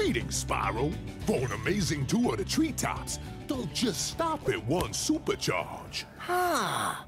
Greetings, Spyro. For an amazing tour of the treetops, don't just stop at one supercharge. Ah.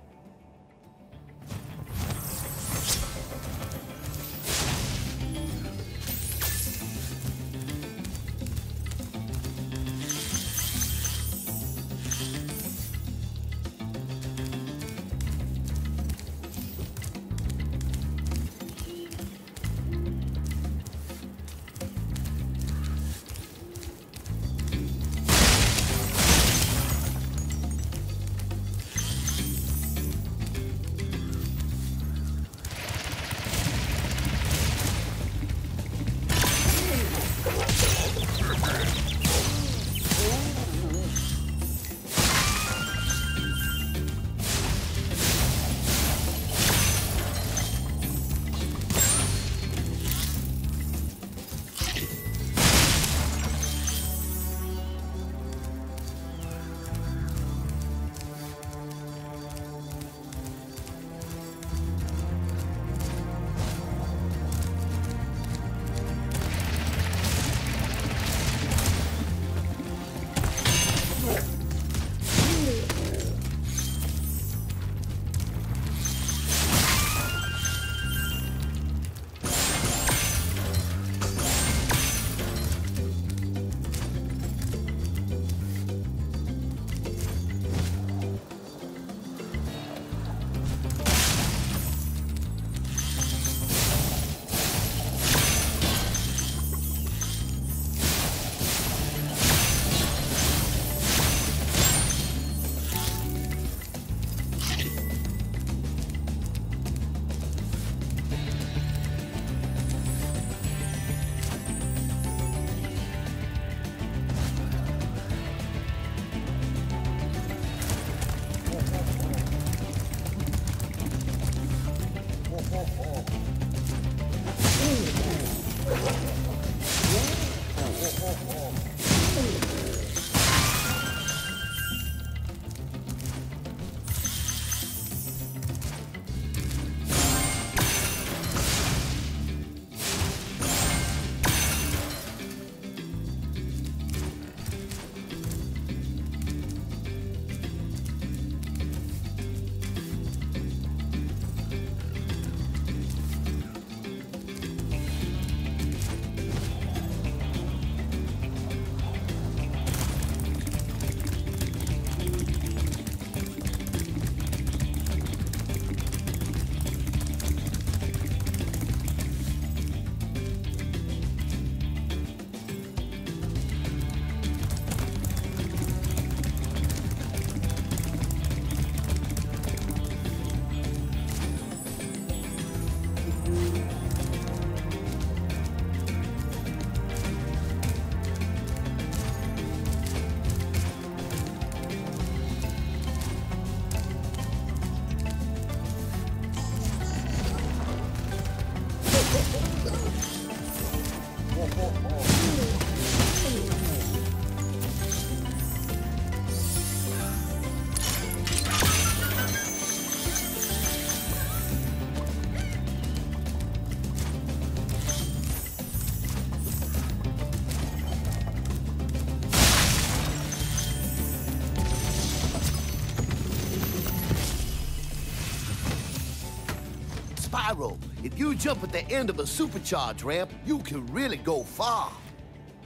If you jump at the end of a supercharge ramp, you can really go far.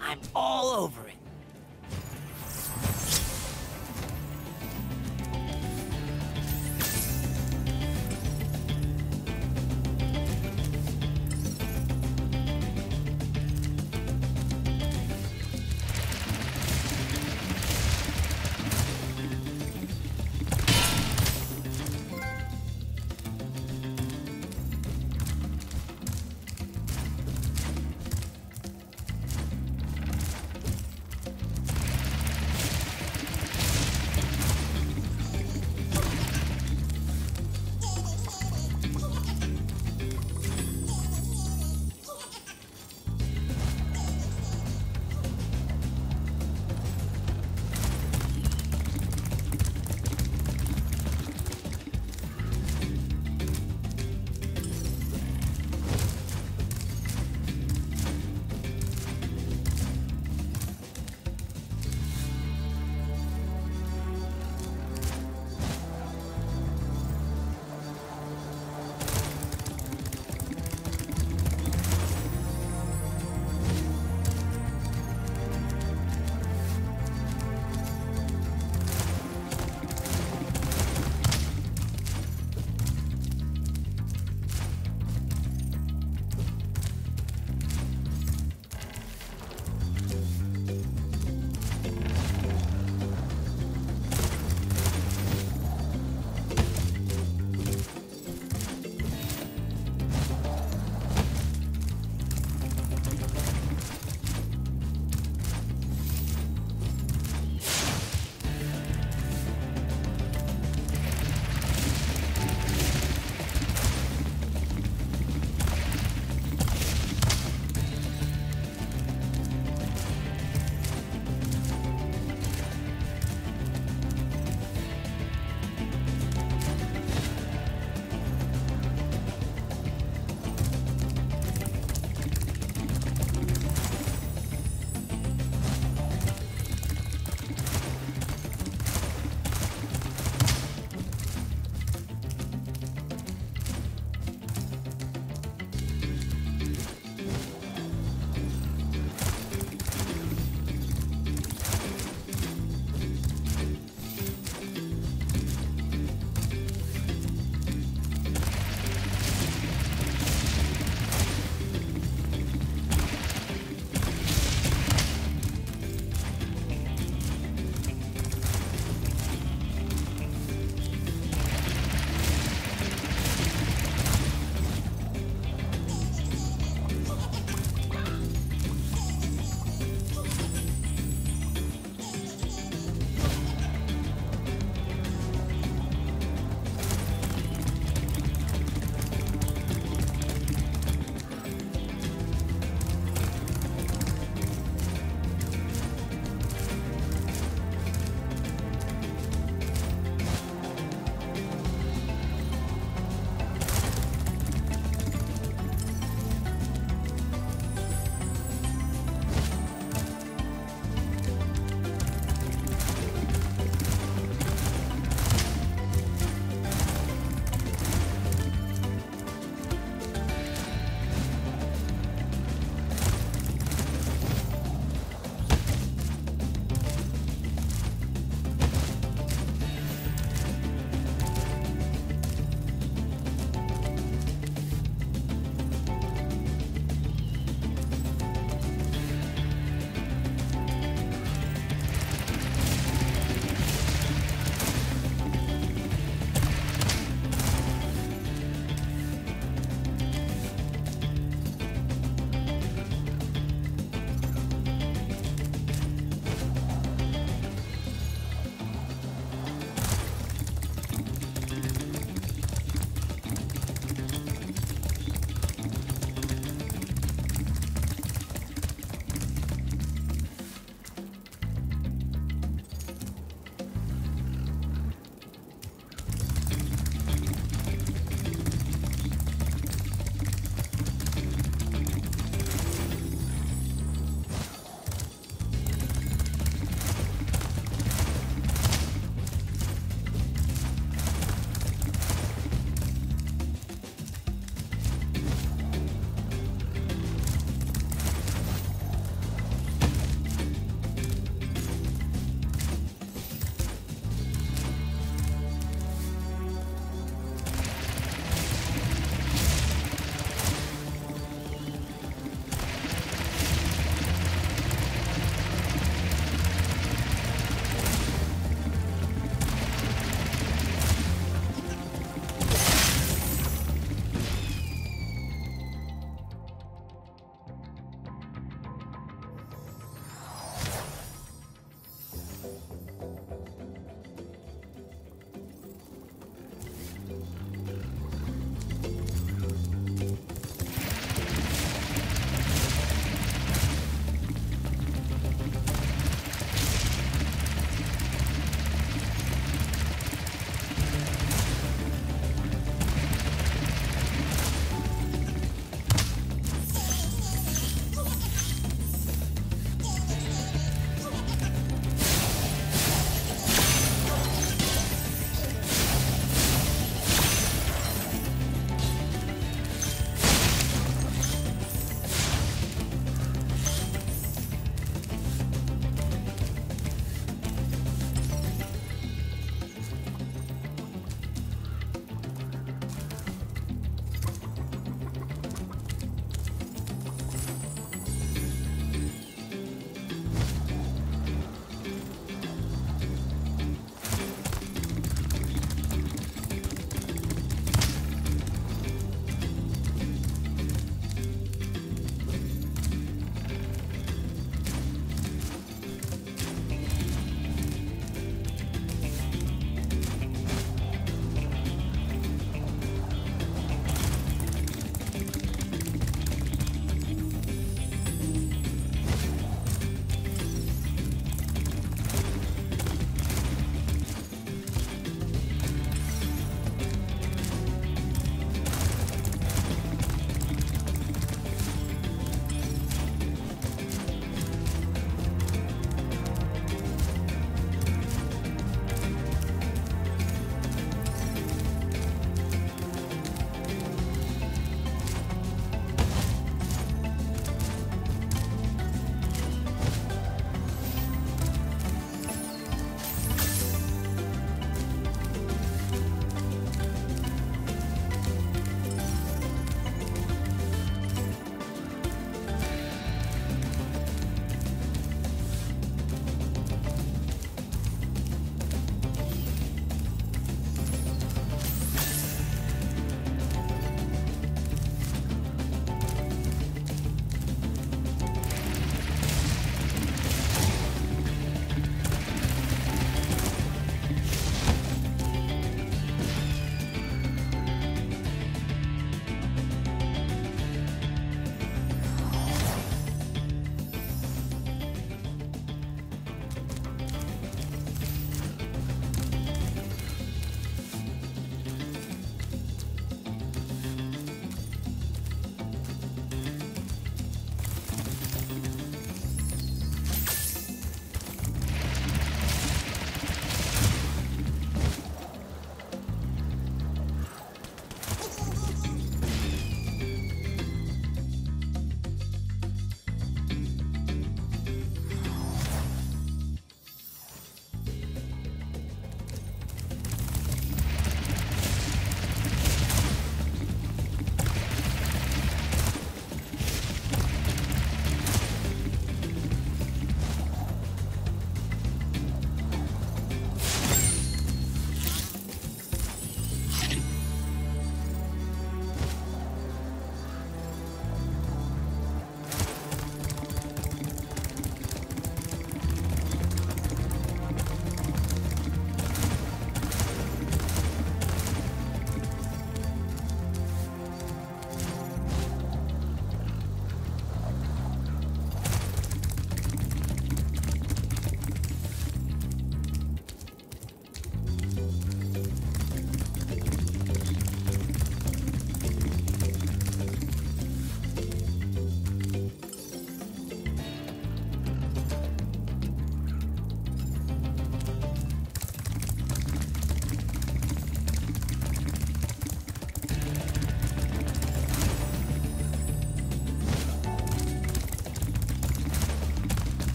I'm all over it.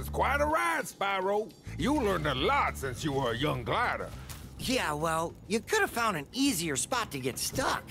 Was quite a ride, Spyro. You learned a lot since you were a young glider. Yeah, well, you could have found an easier spot to get stuck.